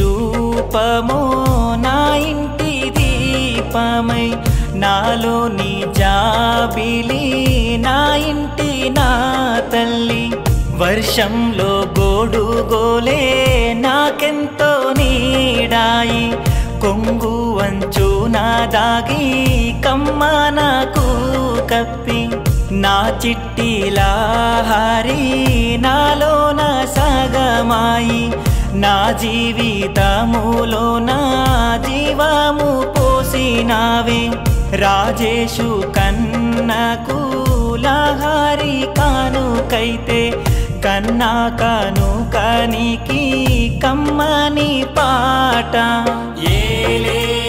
రూపము నా ఇంటి దీపమై నాలో నీ జాబిలి నా ఇంటి నా తల్లి. వర్షంలో గోడుగోలే నాకెంతో నీడాయి. కొంగు వంచు నా దాగి కమ్మ నాకు కప్పి. నా చిట్టిలాహారి నాలోన సగమాయి. నా జీవితములో నా జీవము పోసినావే. రాజేషు కన్నకు లాహారి కానుకైతే కన్నా కాను కానికి కమ్మని పాట. ఏలే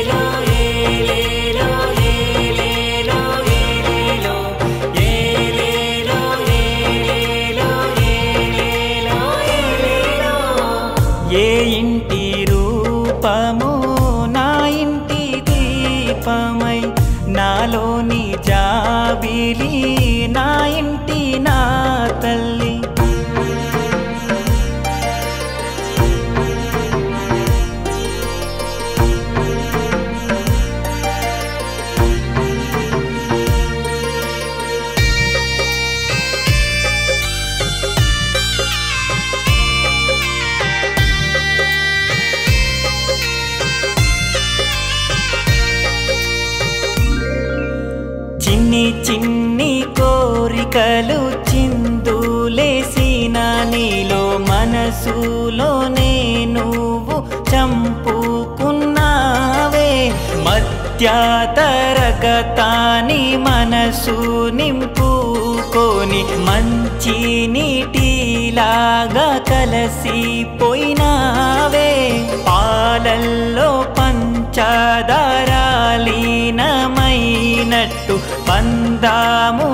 سبيلي కోరికలు చిందులేసిన నీలో మనసులోనే నువ్వు చంపుకున్నావే. మత్యాతరగతాని మనసు నింపుకొని మంచి నీటిలాగా కలసిపోయినావే. పాలల్లో పంచదారాలీనమైనట్టు పందాము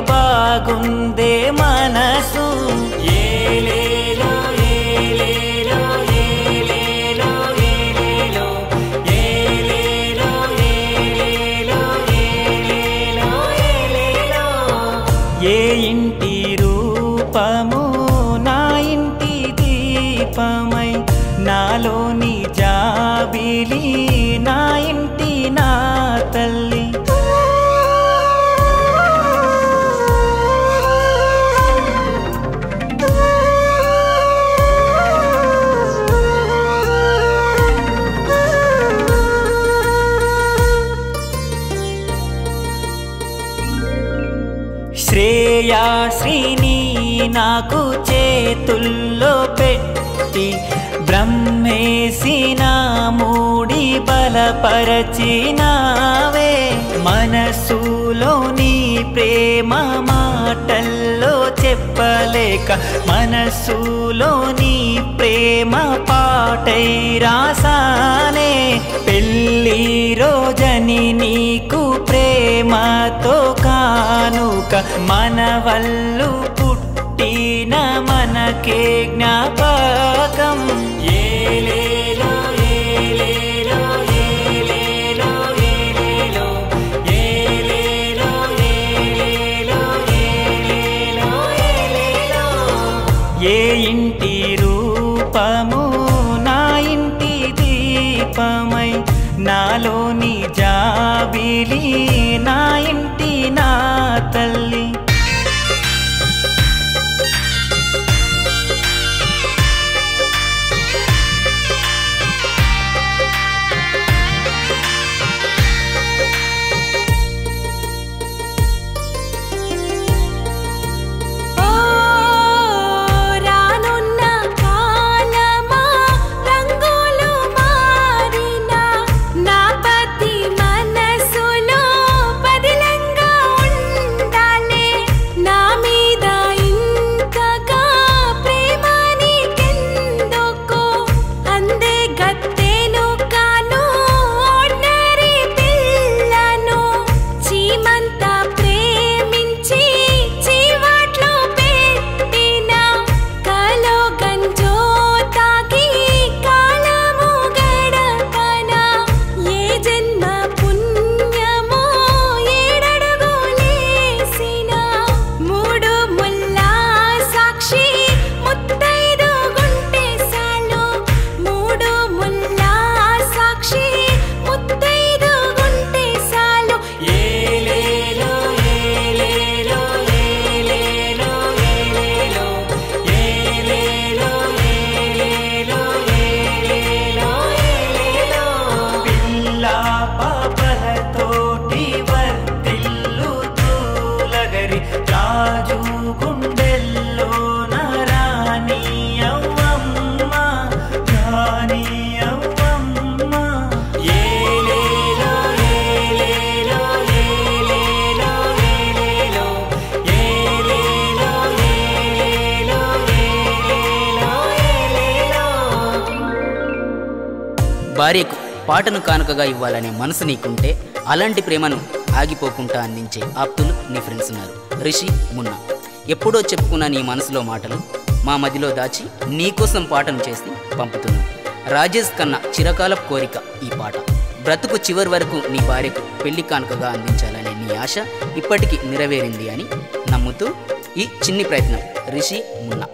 బాగుందే మనసు. ఏ ఇంటి శ్రేయాశ్రీని నాకు చేతుల్లో పెట్టి బ్రహ్మేసిన మూడి బలపరచినావే. మనసులోని ప్రేమ మాటల్లో చెప్పలేక మనసులోని ప్రేమ పాటై రాసానే పెళ్ళి రోజని నీకు ప్రేమతో కానుక మన వల్లు పుట్టిన మనకే జ్ఞాపకం. ఏలేలో ఏలేలో ఏలేలో ఏలేలో ఏలేలో ఏలేలో ఏలేలో ఏలేలో. ఏ ఇంటి రూపము నా ఇంటి దీపమై నాలోని జాబిలి నా ఇంటి నా తల్లి భార్యకు పాటను కానుకగా ఇవ్వాలనే మనసు నీకుంటే అలాంటి ప్రేమను ఆగిపోకుండా అందించే ఆప్తులు నీ ఫ్రెండ్స్ ఉన్నారు. రిషి మున్నా. ఎప్పుడో చెప్పుకున్న నీ మనసులో మాటలు మా మదిలో దాచి నీకోసం పాటను చేసి పంపుతున్నాం. రాజేష్ కన్నా చిరకాల కోరిక ఈ పాట. బ్రతుకు చివరి వరకు నీ భార్యకు పెళ్ళి కానుకగా అందించాలనే నీ ఆశ ఇప్పటికీ నెరవేరింది అని నమ్ముతూ ఈ చిన్ని ప్రయత్నం. రిషి మున్నా.